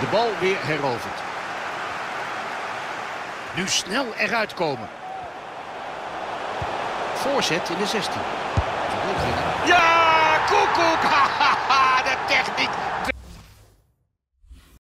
De bal weer heroverd. Nu snel eruit komen. Voorzet in de 16.